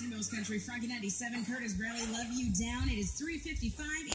in Most Country, Froggy 97, Curtis Bradley, Love You Down. It is 355.